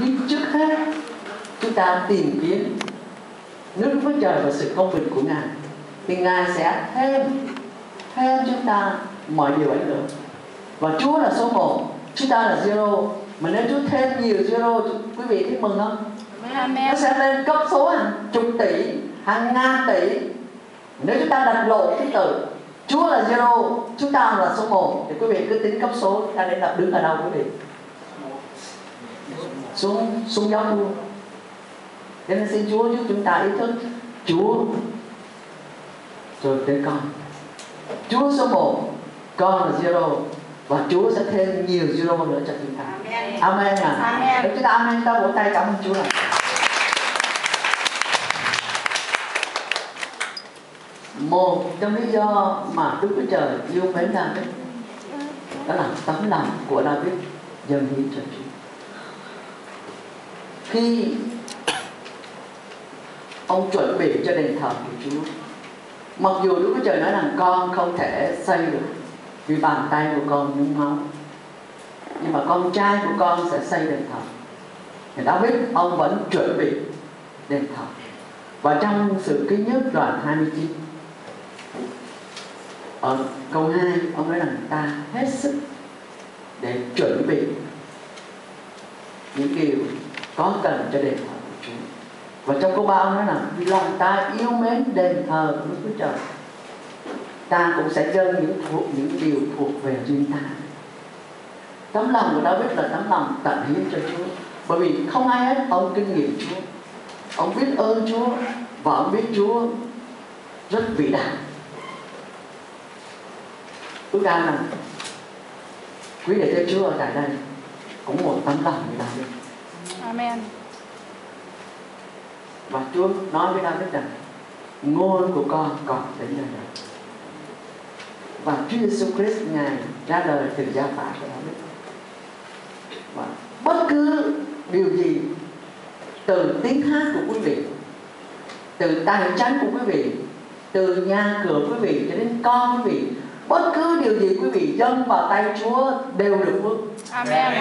nhưng trước hết. Chúng ta tìm kiếm nước Chúa Trời và sự công bình của Ngài. Thì Ngài sẽ thêm thêm chúng ta mọi điều ấy nữa. Và Chúa là số 1 chúng ta là zero. Mà nếu Chúa thêm nhiều zero quý vị thích mừng không? Amen. nó sẽ lên cấp số hàng chục tỷ hàng ngàn tỷ. Nếu chúng ta đặt lộ thứ tự Chúa là zero chúng ta là số 1 thì quý vị cứ tính cấp số chúng ta đến đặt đứng ở đâu quý vị xuống xuống dốc luôn cho nên xin Chúa giúp chúng ta ý thức Chúa rồi tới con. Chúa số 1 con là zero và Chúa sẽ thêm nhiều zero nữa cho chúng ta. Amen. À. Amen. Để chúng ta amen ta vỗ tay cảm ơn Chúa này một trong lý do mà Đức Chúa Trời yêu mến David đó là tấm lòng của David dâng hiến cho Chúa khi ông chuẩn bị cho đền thờ của Chúa. Mặc dù Đức Chúa Trời nói rằng con không thể xây được vì bàn tay của con nhúng máu, nhưng mà con trai của con sẽ xây đền thờ. Thì David ông vẫn chuẩn bị đền thờ. Và trong sự ký nhất đoạn 29 ở câu 2 ông nói rằng ta hết sức để chuẩn bị những điều có cần cho đền thờ của Chúa. Và trong câu 3 ông nói là, vì lòng ta yêu mến đền thờ của Đức Chúa Trời, ta cũng sẽ dâng những thuộc, những điều thuộc về riêng ta. Tấm lòng của David là tấm lòng tận hiến cho Chúa. Bởi vì không ai hết ông kinh nghiệm Chúa. Ông biết ơn Chúa và ông biết Chúa rất vĩ đại. Ước ao rằng, quý đệ cho Chúa ở tại đây cũng một tấm lòng như David. Amen. và Chúa nói với David rằng ngôi của con còn đến nơi đây và Chúa Giêsu Christ ngài ra đời từ gia phả của David. Và bất cứ điều gì từ tiếng hát của quý vị từ tài chánh của quý vị từ nhà cửa quý vị cho đến con quý vị bất cứ điều gì quý vị dâng vào tay Chúa đều được phước. Amen.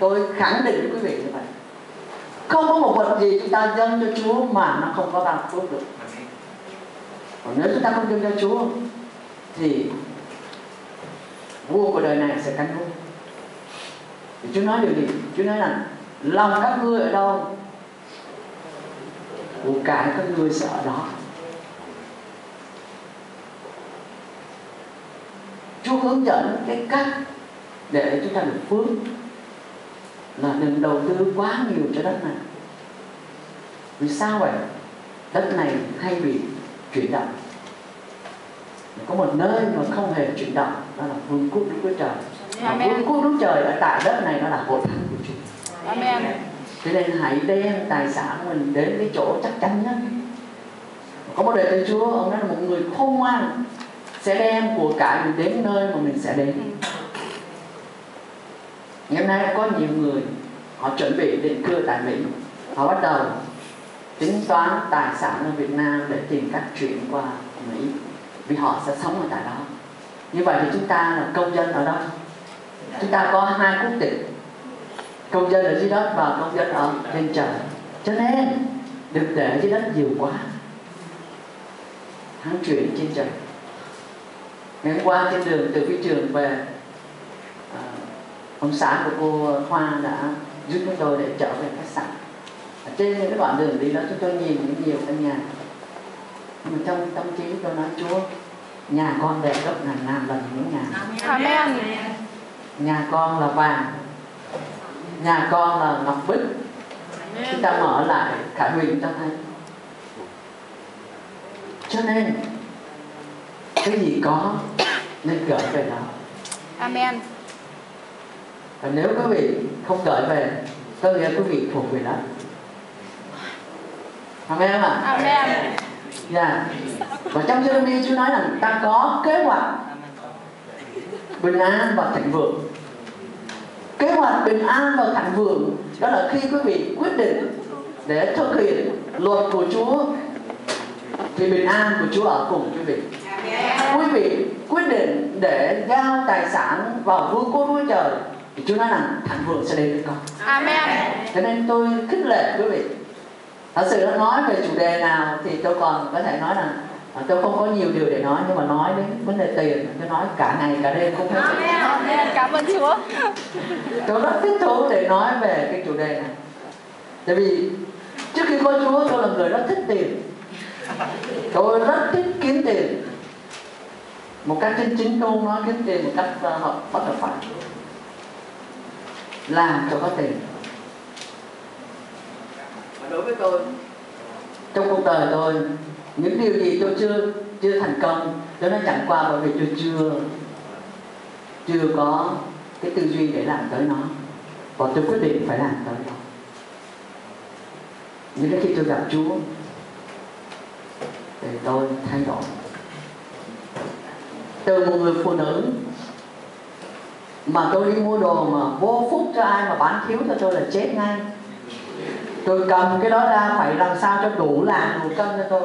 tôi khẳng định với quý vị như vậy không có một vật gì chúng ta dâng cho Chúa mà nó không có ban phước được. Còn nếu chúng ta không dâng cho Chúa thì vua của đời này sẽ cắn vua. Thì Chúa nói điều gì? Chúa nói là lòng các ngươi ở đâu của cải các ngươi ở đó. Chúa hướng dẫn cái cách để chúng ta được phước là đừng đầu tư quá nhiều cho đất này. Vì sao vậy? Đất này hay bị chuyển động. Có một nơi mà không hề chuyển động đó là vương quốc đức chúa trời. Và Amen. vương quốc đức trời ở tại đất này nó là hội thánh của chúa. Amen. cho nên hãy đem tài sản của mình đến cái chỗ chắc chắn nhất. Có một đời tên chúa ông nói là một người khôn ngoan sẽ đem của cải mình đến nơi mà mình sẽ đến ngày nay có nhiều người họ chuẩn bị định cư tại Mỹ. Họ bắt đầu tính toán tài sản ở Việt Nam để tìm cách chuyển qua Mỹ vì họ sẽ sống ở tại đó. Như vậy thì chúng ta là công dân ở đâu chúng ta có hai quốc tịch. Công dân ở dưới đất và công dân ở trên trời. Cho nên đừng để dưới đất nhiều quá. Hắn chuyển trên trời. Ngày hôm qua trên đường từ phi trường về à, ông xã của cô Hoa đã giúp chúng tôi để trở về khách sạn. Ở trên những cái đoạn đường đi đó chúng tôi nhìn những nhiều căn nhà. Mà trong tâm trí tôi nói Chúa nhà con đẹp gấp ngàn ngàn lần những nhà. Amen. nhà con là vàng nhà con là ngọc bích. Chúng ta mở lại khải huyền cho thấy cho nên cái gì có nên gửi về đó. Amen. Và nếu quý vị không gửi về có nghĩa quý vị thuộc về đó Amen không ạ? Amen. Dạ. Và trong Jeremy Chúa nói rằng ta có kế hoạch bình an và thịnh vượng. Kế hoạch bình an và thịnh vượng đó là khi quý vị quyết định để thực hiện luật của Chúa thì bình an của Chúa ở cùng quý vị. Quý vị quyết định để giao tài sản vào vương quốc Chúa trời thì Chúa nói rằng thạnh vượng sẽ đến với con. Amen. cho nên tôi khích lệ quý vị. Thật sự nó nói về chủ đề nào thì tôi còn có thể nói rằng à, tôi không có nhiều điều để nói nhưng mà nói đến vấn đề tiền tôi nói cả ngày cả đêm không hết Amen. Cảm ơn Chúa. tôi rất thích thú để nói về cái chủ đề này. Tại vì trước khi có Chúa tôi là người rất thích tiền. Tôi rất thích kiếm tiền. Một cách chân chính tôi nói kiếm tiền một cách uh, hợp bất hợp pháp làm cho có tiền. Và đối với tôi trong cuộc đời tôi những điều gì tôi chưa chưa thành công tôi nói chẳng qua bởi vì tôi chưa chưa có cái tư duy để làm tới nó. Và tôi quyết định phải làm tới nó. Nhưng đến khi tôi gặp Chúa thì tôi thay đổi. Từ một người phụ nữ mà tôi đi mua đồ mà vô phúc cho ai mà bán thiếu cho tôi là chết ngay. Tôi cầm cái đó ra, phải làm sao cho đủ làm đủ cân cho tôi.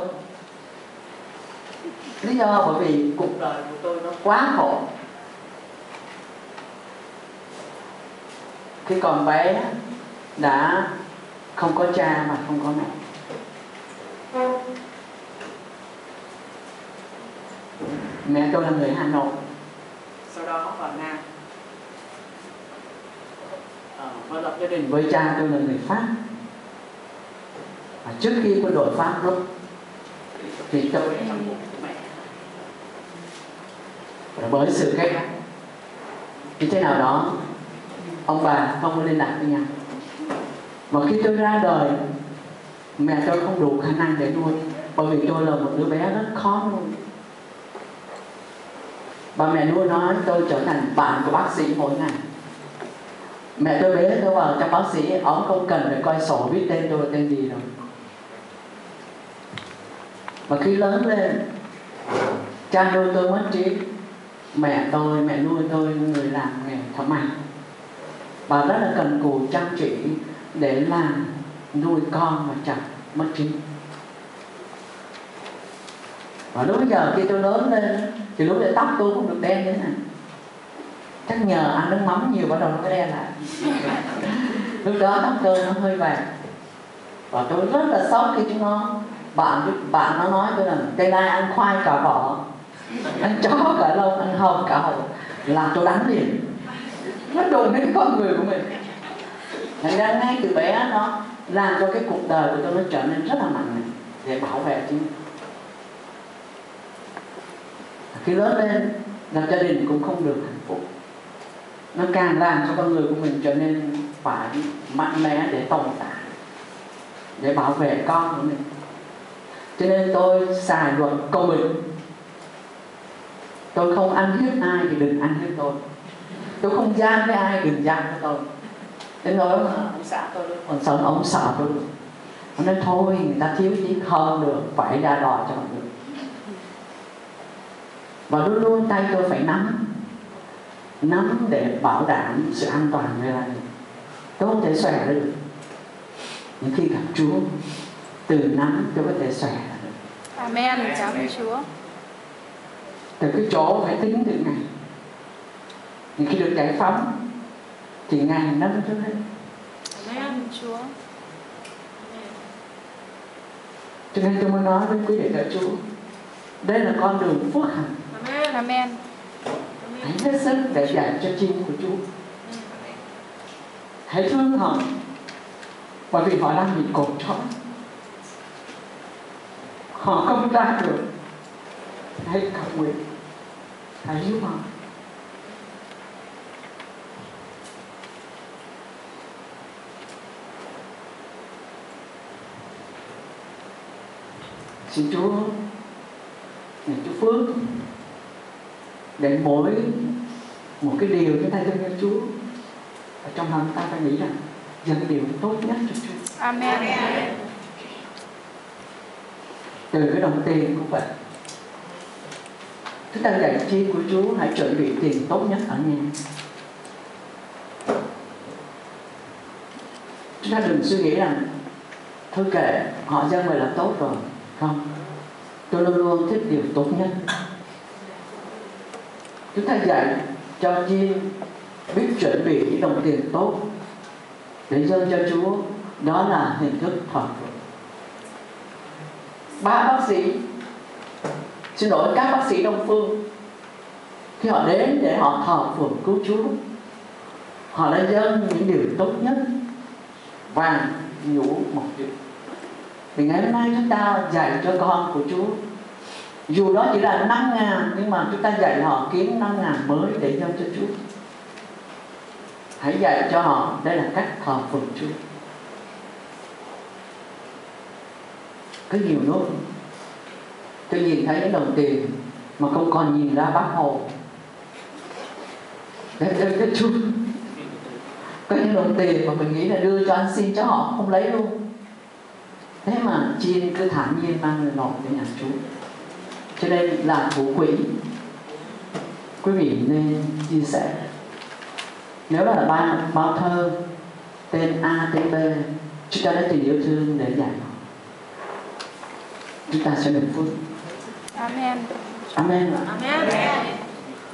Lý do bởi vì cuộc đời của tôi nó quá khổ. Khi còn bé, đã không có cha mà không có mẹ. Mẹ tôi là người Hà Nội. Sau đó vào Nam. Ờ, và lập gia đình với cha tôi là người Pháp. Và trước khi quân đội Pháp lúc thì tôi và bởi sự cách như thế nào đó, ông bà không có liên lạc với nhau. Và khi tôi ra đời, mẹ tôi không đủ khả năng để nuôi, bởi vì tôi là một đứa bé rất khó nuôi. Bà mẹ nuôi nói tôi trở thành bạn của bác sĩ mỗi ngày mẹ tôi bế tôi vào trong bác sĩ, ông không cần phải coi sổ biết tên tôi tên gì đâu. Và khi lớn lên, cha nuôi tôi mất trí. Mẹ tôi, mẹ nuôi tôi, người làm nghề thợ may. Bà rất là cần cù chăm chỉ để làm nuôi con mà chẳng mất trí. Và lúc bây giờ khi tôi lớn lên thì lúc đấy tóc tôi cũng được đen thế này chắc nhờ ăn nước mắm nhiều bắt đầu nó mới đen lại. Lúc đó tóc tôi nó hơi vàng. Và tôi rất là sốc khi chúng nó, bạn bạn nó nói tôi là cây lai ăn khoai cả vỏ? Ăn chó cả lông, ăn hồng cả hồng làm tôi đánh liền. Nó đồn đến con người của mình. Thành ra ngay từ bé nó làm cho cái cuộc đời của tôi nó trở nên rất là mạnh mẽ để bảo vệ chính khi lớn lên làm gia đình cũng không được hạnh phúc nó càng làm cho con người của mình trở nên phải mạnh mẽ để tồn tại, để bảo vệ con của mình. Cho nên tôi xài luật công bình. Tôi không ăn hiếp ai thì đừng ăn hiếp tôi. Tôi không gian với ai đừng gian với tôi. Đến nỗi mà ông xã tôi còn sống ông sợ tôi được. Ông nói, thôi, người ta thiếu chỉ không được, phải ra đòi cho mọi người. Và luôn luôn tay tôi phải nắm nắm để bảo đảm sự an toàn người này tôi không thể xòe được nhưng khi gặp Chúa từ nắm tôi có thể xòe được Amen. Cảm ơn Chúa. từ cái chỗ phải tính từ ngày nhưng khi được giải phóng thì ngày nâng trước hết ơn Chúa. cho nên tôi mới nói với quý vị đại Chúa đây là con đường phước hạnh Amen. hãy hết sức để dành cho chim của Chúa. Hãy thương họ bởi vì họ đang bị cột trói họ không ra được. Hãy cầu nguyện. Hãy giúp họ xin Chúa để Chúa phước để mỗi một cái điều chúng ta dâng cho Chúa ở trong lòng ta phải nghĩ rằng dâng điều tốt nhất cho Chúa. Amen. từ cái đồng tiền cũng vậy chúng ta dạy chi của Chúa hãy chuẩn bị tiền tốt nhất ở nhà. Chúng ta đừng suy nghĩ rằng thôi kệ họ dâng vậy là tốt rồi không. Tôi luôn luôn thích điều tốt nhất chúng ta dạy cho chim biết chuẩn bị những đồng tiền tốt. Để dâng cho Chúa, đó là hình thức thờ phượng. Ba bác sĩ, xin lỗi, các bác sĩ đông phương, khi họ đến để họ thờ phượng cứu Chúa, họ đã dâng những điều tốt nhất, vàng, nhũ một chuyện thì ngày hôm nay chúng ta dạy cho con của Chúa dù đó chỉ là năm ngàn, nhưng mà chúng ta dạy họ kiếm năm ngàn mới để giao cho Chúa. Hãy dạy cho họ, đây là cách thờ phượng Chúa. Cứ nhiều lúc, tôi nhìn thấy những đồng tiền mà không còn nhìn ra bác hồ. Để đưa cho chú có những đồng tiền mà mình nghĩ là đưa cho anh xin, cho họ không lấy luôn. Thế mà chiên cứ thản nhiên mang người nộp cho nhà Chúa cho nên là thủ quỹ quý vị nên chia sẻ nếu là ba bao thơ tên A tên B chúng ta đã tình yêu thương để dạy họ chúng ta sẽ được phước Amen. Amen. Amen.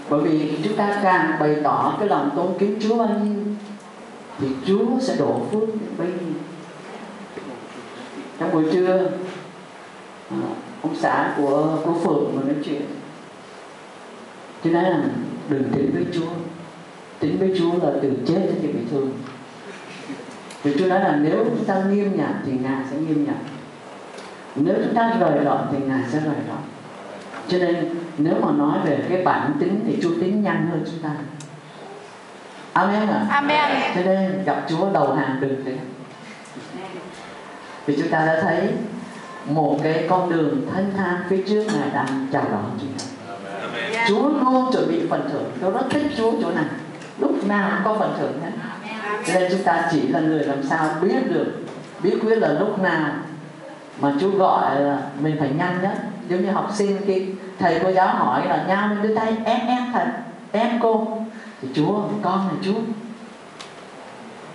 Bởi vì chúng ta càng bày tỏ cái lòng tôn kính Chúa bao nhiêu thì Chúa sẽ đổ phước bấy nhiêu. Trong buổi trưa à, ông xã của cô Phượng mà nói chuyện. Tôi nói là đừng tính với Chúa. Tính với Chúa là từ chết đến bị thương. Thì Chúa nói là nếu chúng ta nghiêm nhặt thì Ngài sẽ nghiêm nhặt Nếu chúng ta rời lọn thì Ngài sẽ rời lọn cho nên nếu mà nói về cái bản tính thì Chúa tính nhanh hơn chúng ta. Amen ạ. Amen. cho nên gặp Chúa đầu hàng đừng thế. Vì chúng ta đã thấy một cái con đường thanh thang phía trước Ngài đang chào đón chúng ta Chúa luôn chuẩn bị phần thưởng. Tôi rất thích Chúa chỗ này. Lúc nào cũng có phần thưởng hết nên chúng ta chỉ là người làm sao biết được biết quyết là lúc nào mà Chúa gọi là mình phải nhanh nhất. Giống như học sinh khi thầy cô giáo hỏi là nhau lên đưa tay em em thầy em cô. Thì Chúa con là Chúa.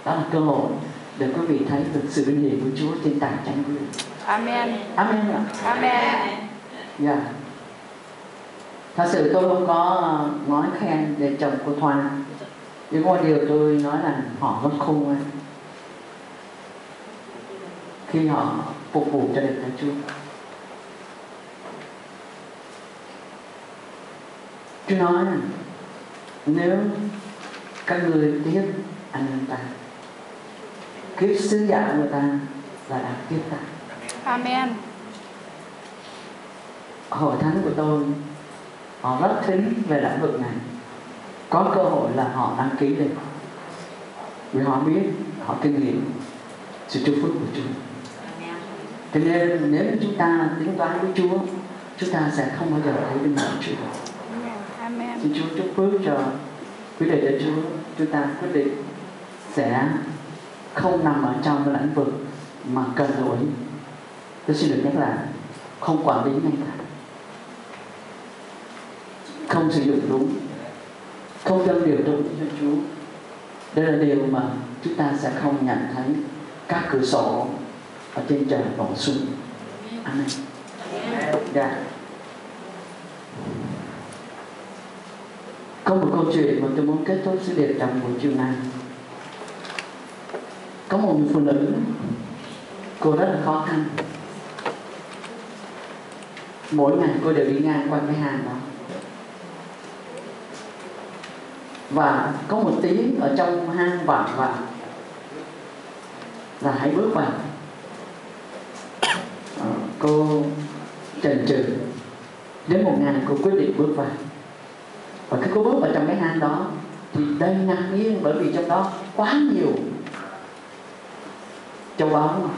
Đó là cơ hội để quý vị thấy được sự vinh hiển của Chúa trên tảng tranh quyền Amen. Amen ạ. Amen. Dạ. Thật sự tôi không có ờ, nói khen về chồng của Thoa Nhưng có điều tôi nói là họ rất khôn ngoan. Khi họ phục vụ cho được Chúa Chúa. Nói là nếu các người tiếp anh em ta kiếp sứ giả của ta là đã tiếp ta Amen. hội thánh của tôi họ rất thính về lĩnh vực này. Có cơ hội là họ đăng ký lên. Vì họ biết họ kinh nghiệm sự chúc phúc của Chúa. Cho nên nếu chúng ta tính toán với Chúa chúng ta sẽ không bao giờ thấy bên ngoài Chúa. Amen. Xin Chúa chúc phước cho quý đệ cho Chúa. Chúng ta quyết định sẽ không nằm ở trong cái lĩnh vực mà cần đổi tôi xin được nhắc lại, không quản lý ngay cả không sử dụng đúng. Không dâng điều đúng cho Chúa. Đây là điều mà chúng ta sẽ không nhận thấy các cửa sổ ở trên trời đổ xuống Amen. Dạ. Có một câu chuyện mà tôi muốn kết thúc sứ điệp trong buổi chiều nay có một người phụ nữ, cô rất là khó khăn. Mỗi ngày cô đều đi ngang qua cái hàng đó. Và có một tiếng ở trong hang vọng vào là hãy bước vào. Ờ, cô chần chừ. Đến một ngày cô quyết định bước vào. Và khi cô bước vào trong cái hang đó, thì đây ngạc nhiên bởi vì trong đó quá nhiều châu Âu mà.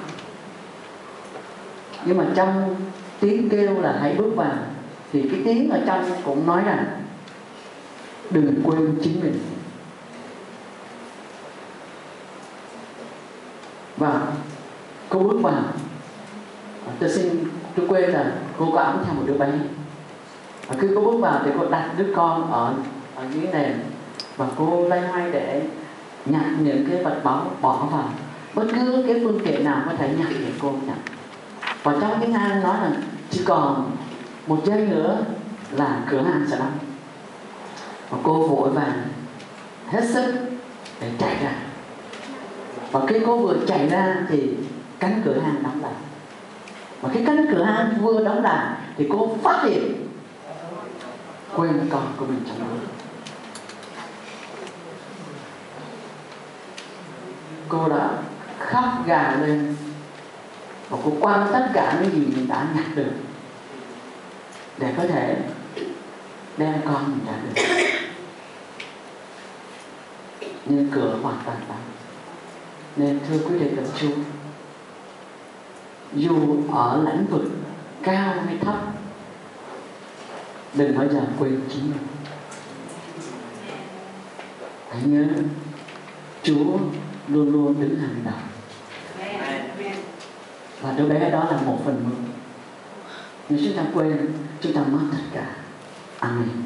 nhưng mà trong tiếng kêu là hãy bước vào, thì cái tiếng ở trong cũng nói rằng, đừng quên chính mình. Và cô bước vào. Tôi xin, tôi quên là cô có ấm theo một đứa bé. Và khi cô bước vào thì cô đặt đứa con ở ở dưới nền. Và cô lay hoay để nhặt những cái vật báu bỏ vào bất cứ cái phương tiện nào có thể nhặt thì cô nhặt và trong cái hang nói là chỉ còn một giây nữa là cửa hàng sẽ đóng. Và cô vội vàng hết sức để chạy ra. Và khi cô vừa chạy ra thì cánh cửa hàng đóng lại. Và cái cánh cửa hàng vừa đóng lại thì cô phát hiện quên con của mình trong đó. Cô đã khóc gào lên và cũng quan tất cả những gì mình đã nhặt được để có thể đem con mình ra được. Nên cửa hoàn toàn đóng. Nên thưa quý đệ đồng Chúa dù ở lãnh vực cao hay thấp, đừng bao giờ quên chính mình hãy nhớ, Chúa luôn luôn đứng hàng đầu và đứa bé đó là một phần mười nếu chúng ta quên, chúng ta mất tất cả. Amen.